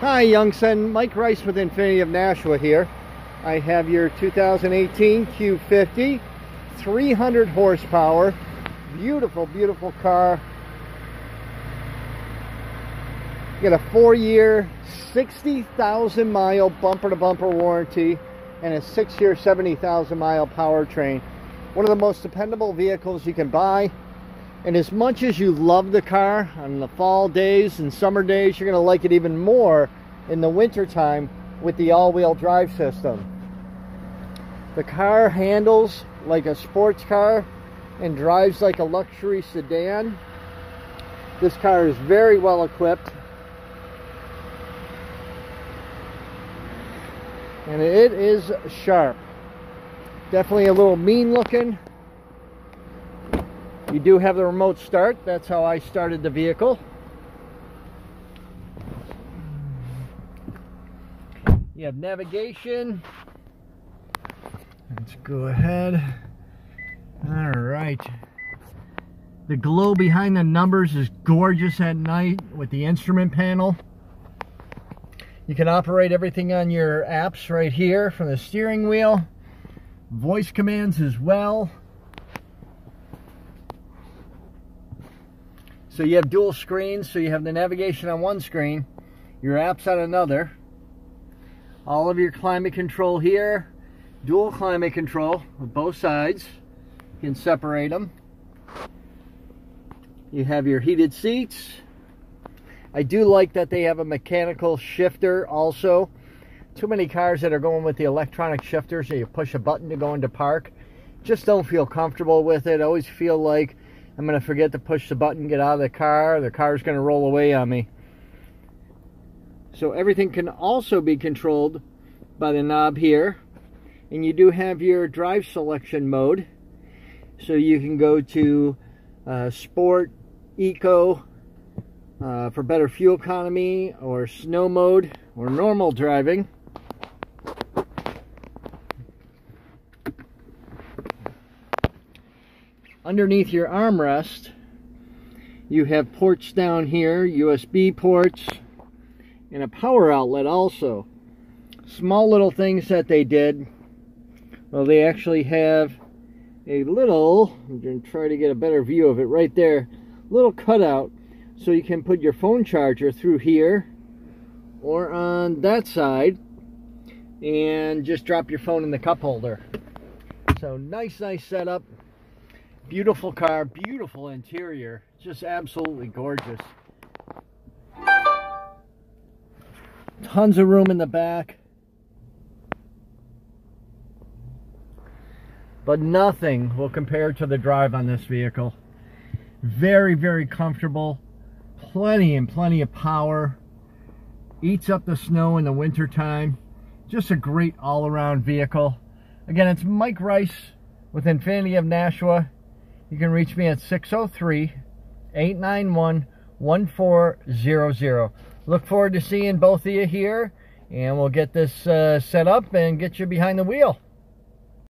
Hi, Yongsen. Mike Rice with Infiniti of Nashua here. I have your 2018 Q50, 300 horsepower, beautiful, beautiful car. You got a four-year, 60,000 mile bumper-to-bumper warranty and a six-year, 70,000 mile powertrain. One of the most dependable vehicles you can buy. And as much as you love the car on the fall days and summer days, you're going to like it even more in the winter time with the all-wheel drive system. The car handles like a sports car and drives like a luxury sedan. This car is very well equipped. And it is sharp. Definitely a little mean looking. You do have the remote start. That's how I started the vehicle. You have navigation. Let's go ahead. All right. The glow behind the numbers is gorgeous at night with the instrument panel. You can operate everything on your apps right here from the steering wheel. Voice commands as well. So you have dual screens, so you have the navigation on one screen, your apps on another. All of your climate control here, dual climate control with both sides. You can separate them. You have your heated seats. I do like that they have a mechanical shifter also. Too many cars that are going with the electronic shifters, so you push a button to go into park. Just don't feel comfortable with it. Always feel like I'm going to forget to push the button, get out of the car. The car's going to roll away on me. So everything can also be controlled by the knob here. And you do have your drive selection mode. So you can go to uh, Sport, Eco, uh, for better fuel economy, or Snow mode, or normal driving. Underneath your armrest, you have ports down here, USB ports, and a power outlet also. Small little things that they did. Well, they actually have a little, I'm going to try to get a better view of it right there, little cutout so you can put your phone charger through here or on that side and just drop your phone in the cup holder. So nice, nice setup. Beautiful car, beautiful interior, just absolutely gorgeous. Tons of room in the back. But nothing will compare to the drive on this vehicle. Very, very comfortable. Plenty and plenty of power. Eats up the snow in the winter time. Just a great all-around vehicle. Again, it's Mike Rice with Infiniti of Nashua. You can reach me at 603 891 1400. Look forward to seeing both of you here, and we'll get this uh, set up and get you behind the wheel.